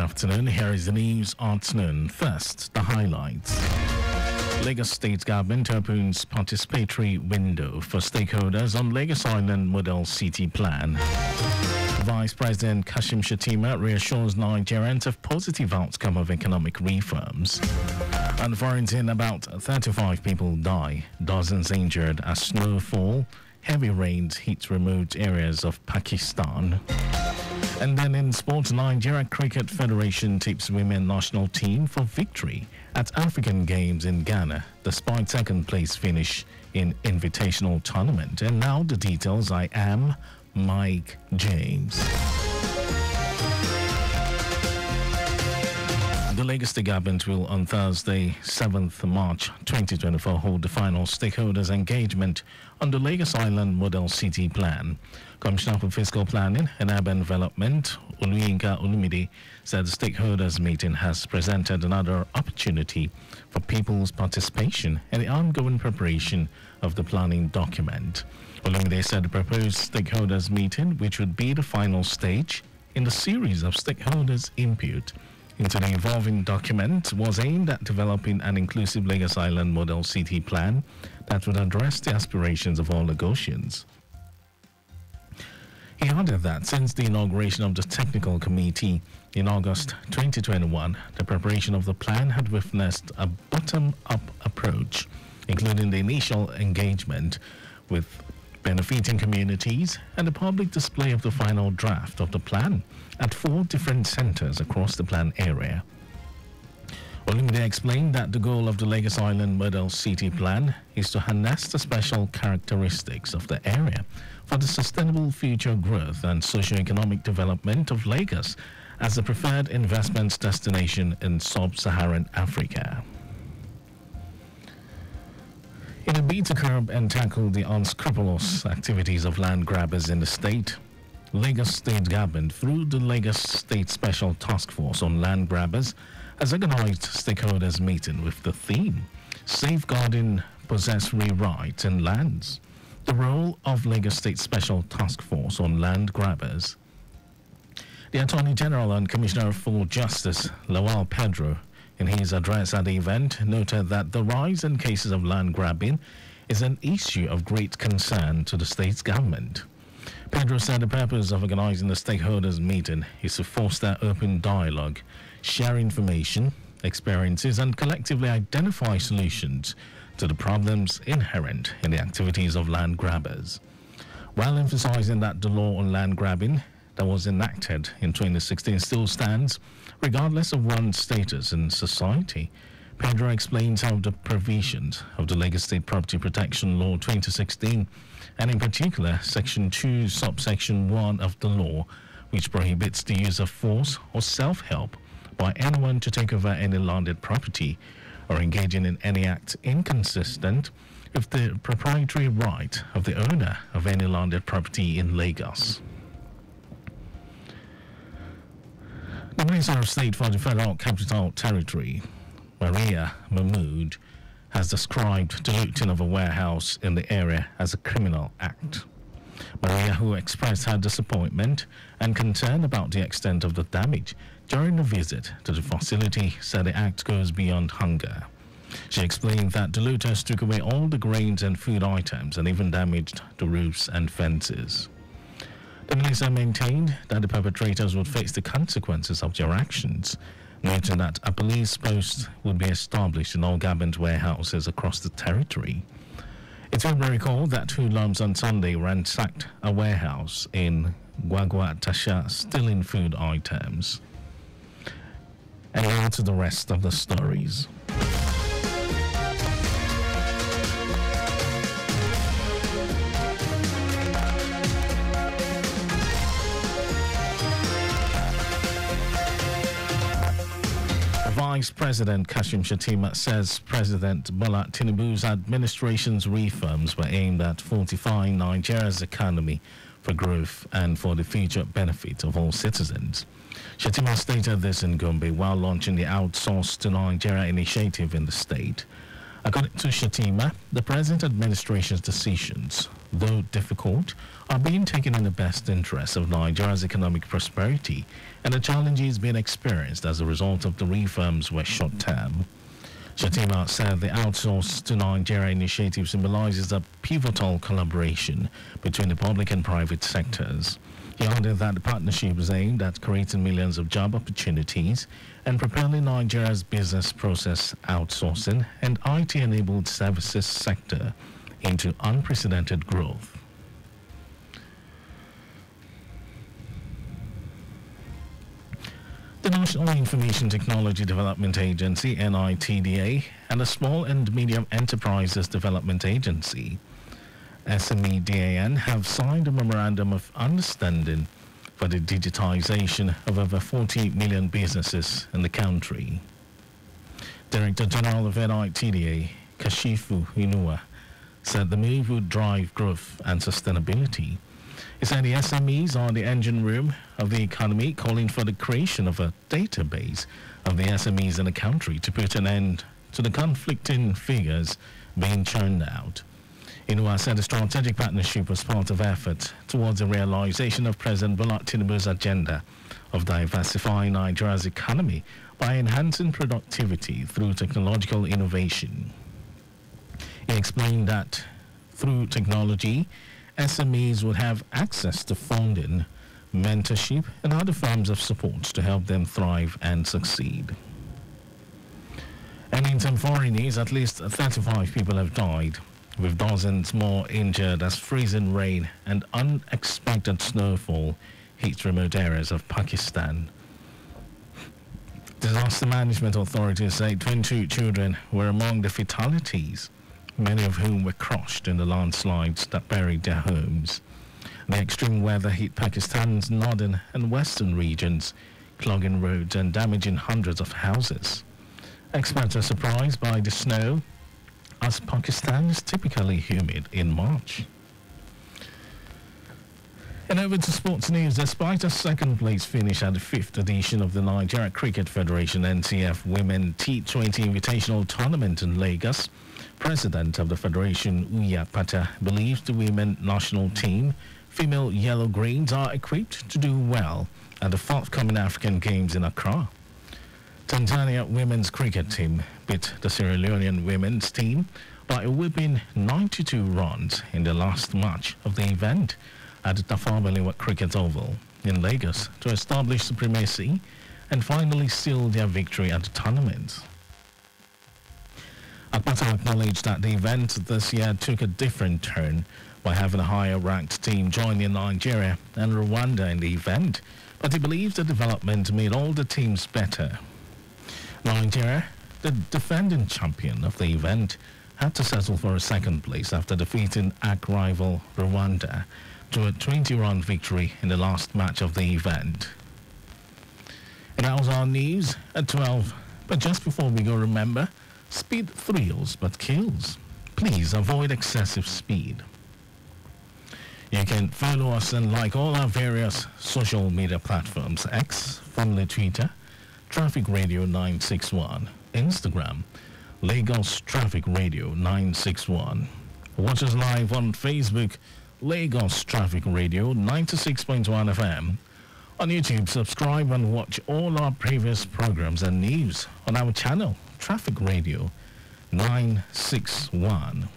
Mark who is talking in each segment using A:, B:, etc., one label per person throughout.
A: afternoon. Here is the news afternoon. First, the highlights. Lagos State Government opens participatory window for stakeholders on Lagos Island Model City Plan. Vice President Kashim Shettima reassures Nigerians of positive outcome of economic reforms. And foreign about 35 people die, dozens injured as snowfall, heavy rains hit remote areas of Pakistan. And then in sports, Nigeria Cricket Federation tips women national team for victory at African Games in Ghana, despite second place finish in invitational tournament. And now the details. I am Mike James. The Lagos State Government will on Thursday, 7th March 2024, hold the final stakeholders engagement on the Lagos Island Model City Plan. Commissioner for Physical Planning and Urban Development, Oluyinka Olumide, said the stakeholders meeting has presented another opportunity for people's participation in the ongoing preparation of the planning document. Olumide said the proposed stakeholders meeting, which would be the final stage in the series of stakeholders input into the evolving document was aimed at developing an inclusive Lagos Island model city plan that would address the aspirations of all Lagosians. He added that since the inauguration of the technical committee in August 2021, the preparation of the plan had witnessed a bottom up approach, including the initial engagement with benefiting communities and a public display of the final draft of the plan at four different centers across the plan area. Olumide explained that the goal of the Lagos Island Model City Plan is to harness the special characteristics of the area for the sustainable future growth and socio-economic development of Lagos as the preferred investment destination in sub-Saharan Africa. In a bid to curb and tackle the unscrupulous activities of land grabbers in the state, Lagos State Government, through the Lagos State Special Task Force on Land Grabbers, has organized stakeholders meeting with the theme Safeguarding Possessory Rights in Lands. The role of Lagos State Special Task Force on Land Grabbers. The Attorney General and Commissioner for Justice, Lawal Pedro, in his address at the event, noted that the rise in cases of land grabbing is an issue of great concern to the state's government. Pedro said the purpose of organizing the stakeholders meeting is to foster open dialogue, share information, experiences, and collectively identify solutions to the problems inherent in the activities of land grabbers. While emphasizing that the law on land grabbing that was enacted in 2016 still stands, regardless of one's status in society. Pedro explains how the provisions of the Lagos State Property Protection Law 2016, and in particular Section 2, subsection 1 of the law, which prohibits the use of force or self help by anyone to take over any landed property or engaging in any act inconsistent with the proprietary right of the owner of any landed property in Lagos. The Minister of State for the Federal Capital Territory, Mariya Mahmoud, has described the looting of a warehouse in the area as a criminal act. Mariya, who expressed her disappointment and concern about the extent of the damage during a visit to the facility, said the act goes beyond hunger. She explained that the looters took away all the grains and food items and even damaged the roofs and fences. Minister maintained that the perpetrators would face the consequences of their actions, noting that a police post would be established in all government warehouses across the territory. It will be recalled that two hoodlums on Sunday ransacked a warehouse in Gwagwa Tasha, stealing food items. And now to the rest of the stories. Vice President Kashim Shettima says President Bola Tinubu's administration's reforms were aimed at fortifying Nigeria's economy for growth and for the future benefit of all citizens. Shettima stated this in Gombe while launching the Outsource to Nigeria initiative in the state. According to Shettima, the present administration's decisions though difficult, are being taken in the best interest of Nigeria's economic prosperity, and the challenges being experienced as a result of the reforms were short term. Shettima said the Outsource to Nigeria initiative symbolizes a pivotal collaboration between the public and private sectors. He added that the partnership is aimed at creating millions of job opportunities and propelling Nigeria's business process outsourcing and IT enabled services sector into unprecedented growth. The National Information Technology Development Agency, NITDA, and the Small and Medium Enterprises Development Agency, SMEDAN, have signed a memorandum of understanding for the digitization of over 40 million businesses in the country. Director General of NITDA, Kashifu Inuwa, said the move would drive growth and sustainability he said the SMEs are the engine room of the economy, calling for the creation of a database of the SMEs in the country to put an end to the conflicting figures being churned out. Inuwa said the strategic partnership was part of effort towards the realization of President Bola Tinubu's agenda of diversifying Nigeria's economy by enhancing productivity through technological innovation. He explained that through technology, SMEs would have access to funding, mentorship, and other forms of support to help them thrive and succeed. And in some foreign news, at least 35 people have died, with dozens more injured as freezing rain and unexpected snowfall hit remote areas of Pakistan. Disaster management authorities say 22 children were among the fatalities many of whom were crushed in the landslides that buried their homes. The extreme weather hit Pakistan's northern and western regions, clogging roads and damaging hundreds of houses. Experts are surprised by the snow, as Pakistan is typically humid in March. And over to sports news. Despite a second place finish at the fifth edition of the Nigeria Cricket Federation NCF Women T20 Invitational Tournament in Lagos, President of the Federation, Uyi Akpata, believes the women national team, female Yellow Greens, are equipped to do well at the forthcoming African Games in Accra. Tanzania women's cricket team beat the Sierra Leonean women's team by a whooping 92 runs in the last match of the event at the Tafawa Balewa Cricket Oval in Lagos to establish supremacy and finally seal their victory at the tournament. Akpata acknowledged that the event this year took a different turn by having a higher ranked team joining Nigeria and Rwanda in the event, but he believes the development made all the teams better. Nigeria, the defending champion of the event, had to settle for a second place after defeating ACK rival Rwanda to a 20-run victory in the last match of the event. And that was our news at 12. But just before we go, remember, Speed thrills but kills. Please avoid excessive speed. You can follow us and like all our various social media platforms X, formerly Twitter, Traffic Radio 961, Instagram, Lagos Traffic Radio 961. Watch us live on Facebook, Lagos Traffic Radio 96.1 FM. On YouTube, subscribe and watch all our previous programs and news on our channel, Traffic Radio 961.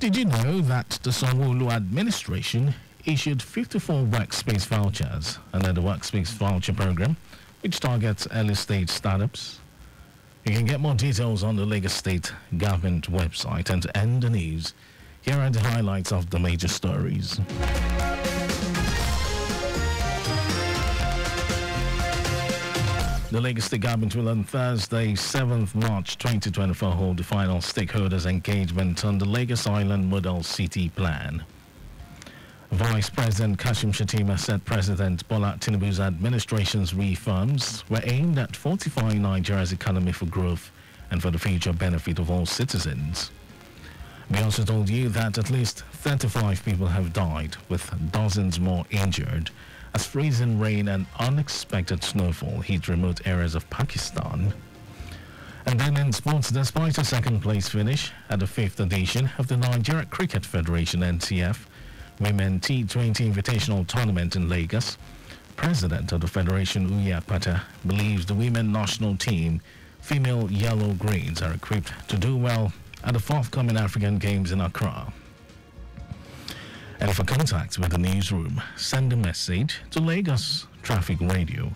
A: Did you know that the Sanwo-Olu administration issued 54 workspace vouchers under the Workspace Voucher Program, which targets early stage startups? You can get more details on the Lagos State government website and end the news. Here are the highlights of the major stories. The Lagos State Government will on Thursday, 7th March 2024 hold the final stakeholders engagement on the Lagos Island Model City Plan. Vice President Kashim Shettima said President Bola Tinubu's administration's reforms were aimed at fortifying Nigeria's economy for growth and for the future benefit of all citizens. We also told you that at least 35 people have died, with dozens more injured as freezing rain and unexpected snowfall hit remote areas of Pakistan. And then in sports, despite a second place finish at the fifth edition of the Nigeria Cricket Federation NCF Women T20 Invitational Tournament in Lagos, President of the Federation Uyi Akpata believes the women national team, female yellow greens, are equipped to do well at the forthcoming African Games in Accra. And for contact with the newsroom, send a message to Lagos Traffic Radio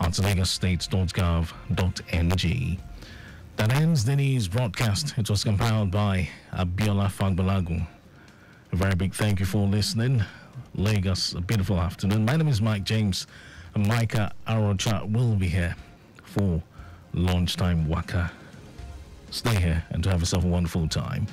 A: at lagosstates.gov.ng. That ends the news broadcast. It was compiled by Abiola Fagbalagu. A very big thank you for listening. Lagos, a beautiful afternoon. My name is Mike James, and Micah Arocha will be here for lunchtime waka. Stay here and to have yourself a wonderful time.